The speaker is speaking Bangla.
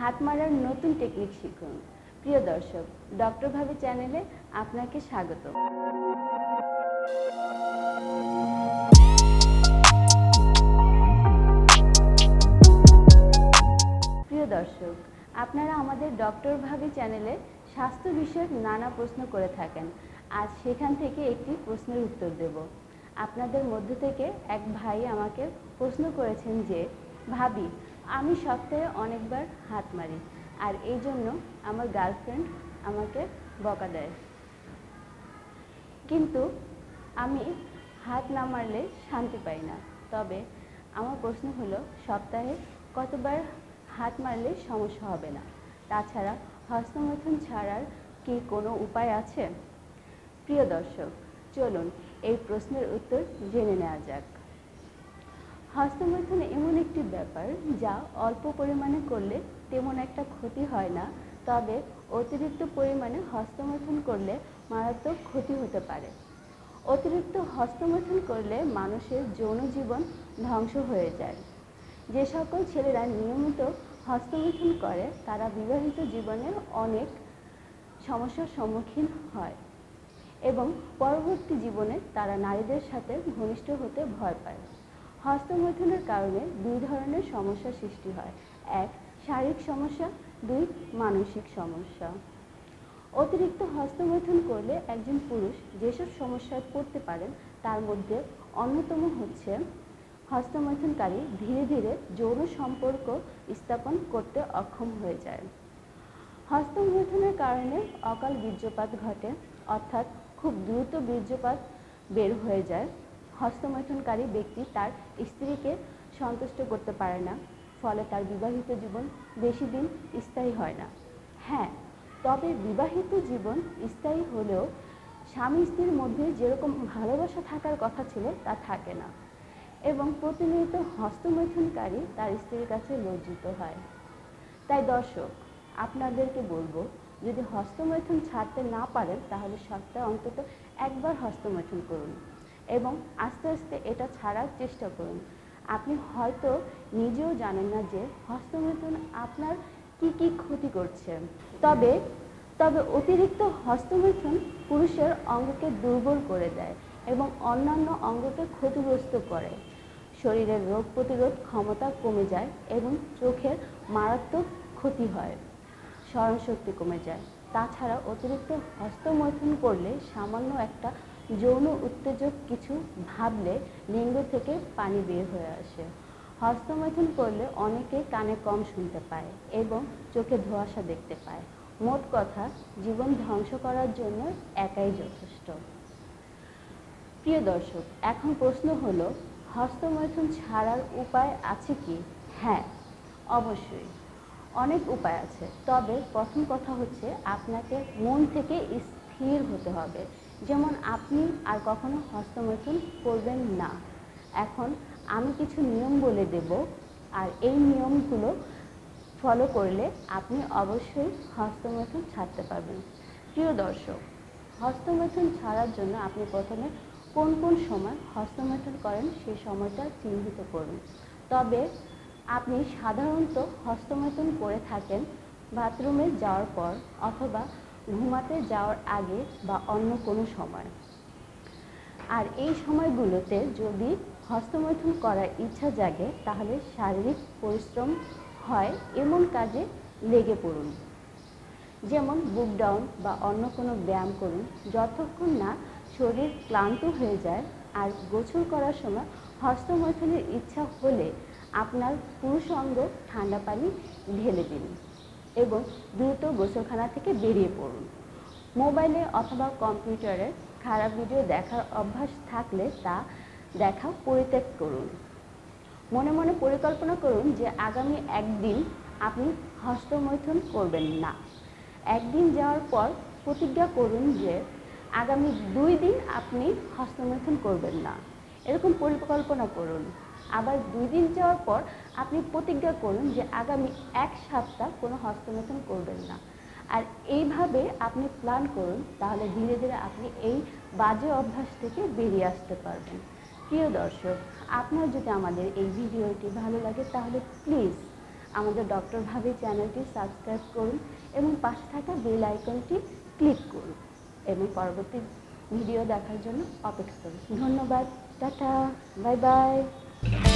হাত মারার নতুন টেকনিক শিখুন। প্রিয় দর্শক ডক্টর ভাবি চ্যানেলে আপনাকে স্বাগত। প্রিয় দর্শক, আপনারা আমাদের ডক্টর ভাবি চ্যানেলে স্বাস্থ্য বিষয়ক নানা প্রশ্ন করে থাকেন। আজ সেখান থেকে একটি প্রশ্নের উত্তর দেব। আপনাদের মধ্যে থেকে এক ভাই আমাকে প্রশ্ন করেছেন যে, ভাবি আমি সপ্তাহে অনেকবার হাত মারি। আর এই জন্য আমার গার্লফ্রেন্ড আমাকে বকা দেয়। কিন্তু আমি হাত না মারলে শান্তি পাই না। তবে আমার প্রশ্ন হলো, সপ্তাহে কতবার হাত মারলে সমস্যা হবে না? তাছাড়া হস্তমৈথুন ছাড়ার কি কোনো উপায় আছে? প্রিয় দর্শক, চলুন এই প্রশ্নের উত্তর জেনে নেওয়া যাক। হস্তমৈথুন এমন একটি ব্যাপার যা অল্প পরিমাণে করলে তেমন একটা ক্ষতি হয় না, তবে অতিরিক্ত পরিমাণে হস্তমৈথুন করলে মারাত্মক ক্ষতি হতে পারে। অতিরিক্ত হস্তমৈথুন করলে মানুষের যৌন জীবন ধ্বংস হয়ে যায়। যে সকল ছেলেরা নিয়মিত হস্তমৈথুন করে, তারা বিবাহিত জীবনে অনেক সমস্যার সম্মুখীন হয় এবং পরবর্তী জীবনে তারা নারীদের সাথে ঘনিষ্ঠ হতে ভয় পায়। হস্তমৈথুনের কারণে দুই ধরনের সমস্যা সৃষ্টি হয়। এক, শারীরিক সমস্যা, দুই, মানসিক সমস্যা। অতিরিক্ত হস্তমৈথুন করলে একজন পুরুষ যেসব সমস্যায় পড়তে পারেন, তার মধ্যে অন্যতম হচ্ছে হস্তমৈথুনকারী ধীরে ধীরে যৌন সম্পর্ক স্থাপন করতে অক্ষম হয়ে যায়। হস্তমৈথুনের কারণে অকাল বীর্যপাত ঘটে, অর্থাৎ খুব দ্রুত বীর্যপাত বের হয়ে যায়। হস্তমৈথুনকারী ব্যক্তি তার স্ত্রীকে সন্তুষ্ট করতে পারে না, ফলে তার বিবাহিত জীবন বেশি দিন স্থায়ী হয় না। হ্যাঁ তবে বিবাহিত জীবন স্থায়ী হলেও স্বামী স্ত্রীর মধ্যে যেরকম ভালোবাসা থাকার কথা ছিল, তা থাকে না এবং প্রতিনিয়ত হস্তমৈথুনকারী তার স্ত্রীর কাছে লজ্জিত হয়। তাই দর্শক, আপনাদেরকে বলব, যদি হস্তমৈথুন ছাড়তে না পারেন, তাহলে সপ্তাহে অন্তত একবার হস্তমৈথুন করুন। এবং আস্তে আস্তে এটা ছাড়ার চেষ্টা করুন। আপনি হয়তো নিজেও জানেন না যে হস্তমৈথুন আপনার কি কি ক্ষতি করছে। তবে তবে অতিরিক্ত হস্তমৈথুন পুরুষের অঙ্গকে দুর্বল করে দেয় এবং অন্যান্য অঙ্গকে ক্ষতিগ্রস্ত করে। শরীরের রোগ প্রতিরোধ ক্ষমতা কমে যায় এবং চোখের মারাত্মক ক্ষতি হয়। স্মরণশক্তি কমে যায়। তাছাড়া অতিরিক্ত হস্তমৈথুন করলে সামান্য একটা যৌন উত্তেজক কিছু ভাবলে লিঙ্গ থেকে পানি বের হয়ে আসে। হস্তমৈথুন করলে অনেকে কানে কম শুনতে পায় এবং চোখে ধোঁয়াশা দেখতে পায়। মোট কথা, জীবন ধ্বংস করার জন্য একাই যথেষ্ট। প্রিয় দর্শক, এখন প্রশ্ন হলো, হস্তমৈথুন ছাড়ার উপায় আছে কি? হ্যাঁ অবশ্যই। অনেক উপায় আছে, তবে প্রথম কথা হচ্ছে আপনাকে মন থেকে স্থির হতে হবে। যেমন আপনি আর কখনো হস্তমৈথুন করবেন না। এখন আমি কিছু নিয়ম বলে দেব আর এই নিয়মগুলো ফলো করলে আপনি অবশ্যই হস্তমৈথুন ছাড়তে পারবেন। প্রিয় দর্শক, হস্তমৈথুন ছাড়ার জন্য আপনি প্রথমে কোন কোন সময় হস্তমৈথুন করেন সেই সময়টা চিহ্নিত করুন। তবে আপনি সাধারণত হস্তমৈথুন করে থাকেন বাথরুমে যাওয়ার পর অথবা ঘুমাতে যাওয়ার আগে বা অন্য কোনো সময়। আর এই সময়গুলোতে যদি হস্তমৈথুন করার ইচ্ছা জাগে, তাহলে শারীরিক পরিশ্রম হয় এমন কাজে লেগে পড়ুন। যেমন বুক ডাউন বা অন্য কোনো ব্যায়াম করুন, যতক্ষণ না শরীর ক্লান্ত হয়ে যায়। আর গোসল করার সময় হস্তমৈথুনের ইচ্ছা হলে আপনার পুরুষ অঙ্গ ঠান্ডা পানি ঢেলে দিন। এবং দ্রুত গোসলখানা থেকে বেরিয়ে পড়ুন। মোবাইলে অথবা কম্পিউটারে খারাপ ভিডিও দেখার অভ্যাস থাকলে তা দেখা পরিত্যাগ করুন। মনে মনে পরিকল্পনা করুন যে আগামী একদিন আপনি হস্তমৈথুন করবেন না। একদিন যাওয়ার পর প্রতিজ্ঞা করুন যে আগামী দুই দিন আপনি হস্তমৈথুন করবেন না। এরকম পরিকল্পনা করুন। আবার দুই দিন যাওয়ার পর আপনি প্রতিজ্ঞা করুন যে আগামী এক সপ্তাহ কোনো হস্তমৈথুন করবেন না। আর এইভাবে আপনি প্ল্যান করুন, তাহলে ধীরে ধীরে আপনি এই বাজে অভ্যাস থেকে বেরিয়ে আসতে পারবেন। প্রিয় দর্শক, আপনার যদি আমাদের এই ভিডিওটি ভালো লাগে, তাহলে প্লিজ আমাদের ডক্টর ভাবি চ্যানেলটি সাবস্ক্রাইব করুন এবং পাশে থাকা বেল আইকনটি ক্লিক করুন এবং পরবর্তী ভিডিও দেখার জন্য অপেক্ষা করুন। ধন্যবাদ, টাটা বাই বাই Bye.